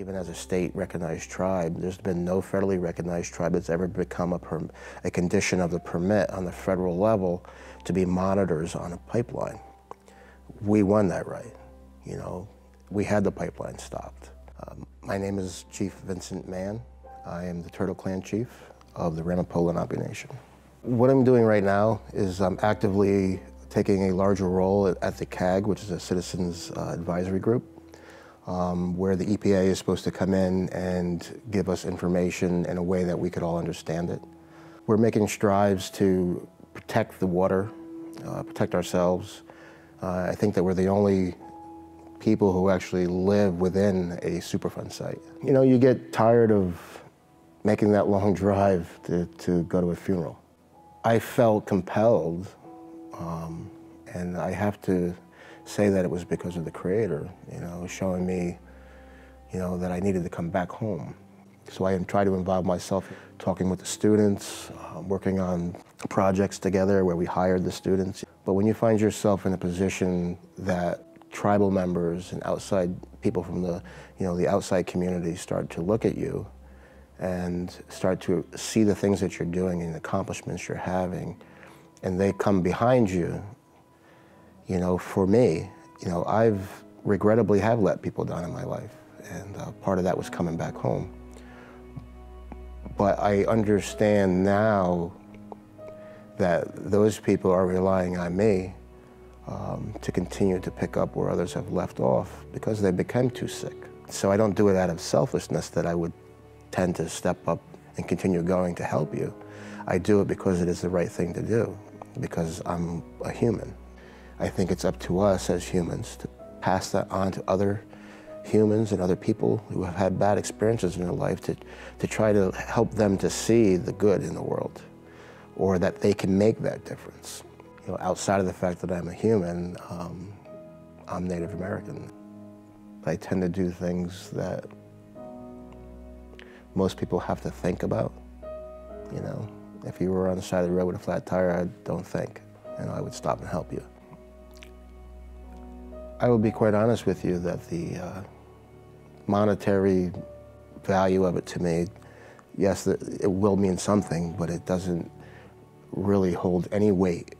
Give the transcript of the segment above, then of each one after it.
Even as a state recognized tribe, there's been no federally recognized tribe that's ever become a, a condition of the permit on the federal level to be monitors on a pipeline. We won that right. You know, we had the pipeline stopped. Um, my name is Chief Vincent Mann. I am the Turtle Clan Chief of the Ramapough Lenape Nation. What I'm doing right now is I'm actively taking a larger role at the CAG, which is a citizens uh, advisory group, um, where the EPA is supposed to come in and give us information in a way that we could all understand it. We're making strides to protect the water, uh, protect ourselves. Uh, I think that we're the only people who actually live within a Superfund site. You know, you get tired of making that long drive to, to go to a funeral. I felt compelled um, and I have to say that it was because of the Creator, you know, showing me, you know, that I needed to come back home. So I try to involve myself talking with the students, uh, working on projects together where we hired the students. But when you find yourself in a position that tribal members and outside people from the, you know, the outside community start to look at you and start to see the things that you're doing and the accomplishments you're having, and they come behind you, you know, for me, you know, I've regrettably have let people down in my life, and uh, part of that was coming back home. But I understand now that those people are relying on me um, to continue to pick up where others have left off because they became too sick. So I don't do it out of selfishness that I would tend to step up and continue going to help you. I do it because it is the right thing to do because I'm a human. I think it's up to us as humans to pass that on to other humans and other people who have had bad experiences in their life to, to try to help them to see the good in the world or that they can make that difference. You know, outside of the fact that I'm a human, um, I'm Native American. I tend to do things that most people have to think about, you know. If you were on the side of the road with a flat tire, I don't think. Know, I would stop and help you. I will be quite honest with you that the uh, monetary value of it to me, yes, it will mean something, but it doesn't really hold any weight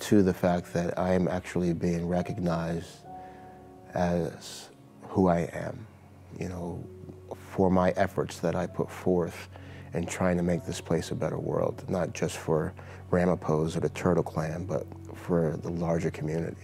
to the fact that I am actually being recognized as who I am, you know, for my efforts that I put forth in trying to make this place a better world, not just for Ramapoughs or the Turtle Clan, but for the larger community.